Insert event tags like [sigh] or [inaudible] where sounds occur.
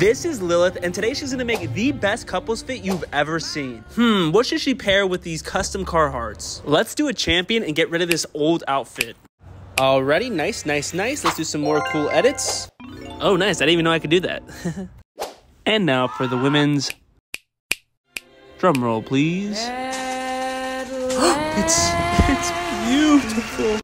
This is Lilith, and today she's gonna make the best couples fit you've ever seen. Hmm, what should she pair with these custom Carhartts? Let's do a champion and get rid of this old outfit. Alrighty, nice, nice, nice. Let's do some more cool edits. Oh, nice. I didn't even know I could do that. [laughs] and now for the women's drum roll, please. [gasps] [gasps] it's it's beautiful.